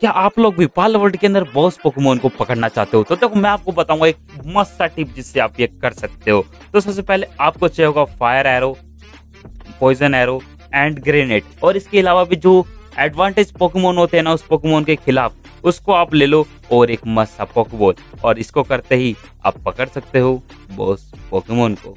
क्या आप लोग भी पाल वर्ल्ड के अंदर बॉस पोकेमोन को पकड़ना चाहते हो? तो देखो, मैं आपको बताऊँगा एक मस्त सा टिप जिससे आप ये कर सकते हो। तो सबसे पहले आपको चाहिए होगा fire arrow poison arrow and grenade और इसके अलावा भी जो एडवांटेज पोकेमोन होते हैं ना, उस पोकेमोन के खिलाफ, उसको आप ले लो और एक मस्त सा पोकेबॉल और इसको करते ही आप पकड़ सकते हो बॉस पोकेमोन को।